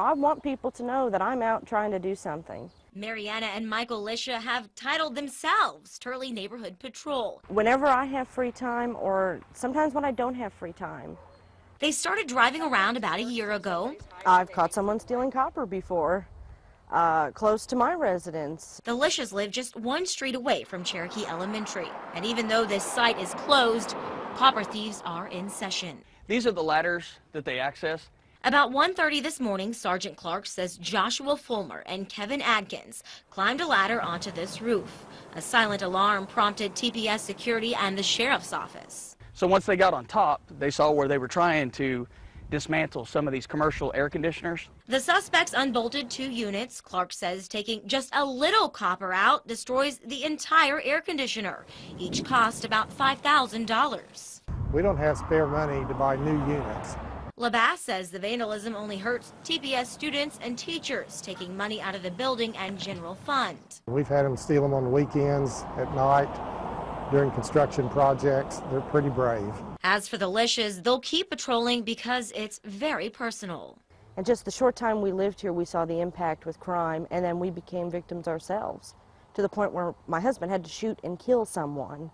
I want people to know that I'm out trying to do something. Mariana and Michael Lisha have titled themselves Turley Neighborhood Patrol. Whenever I have free time, or sometimes when I don't have free time, They started driving around about a year ago. I've caught someone stealing copper before, uh, close to my residence. The Lishas live just one street away from Cherokee Elementary. And even though this site is closed, copper thieves are in session. These are the ladders that they access. About 1.30 this morning, Sergeant Clark says Joshua Fulmer and Kevin Adkins climbed a ladder onto this roof. A silent alarm prompted TPS security and the sheriff's office. So once they got on top, they saw where they were trying to dismantle some of these commercial air conditioners. The suspects unbolted two units. Clark says taking just a little copper out destroys the entire air conditioner. Each cost about $5,000. We don't have spare money to buy new units. Labasse says the vandalism only hurts TPS students and teachers, taking money out of the building and general fund. We've had them steal them on the weekends, at night, during construction projects. They're pretty brave. As for the Lishas, they'll keep patrolling because it's very personal. And just the short time we lived here, we saw the impact with crime, and then we became victims ourselves to the point where my husband had to shoot and kill someone.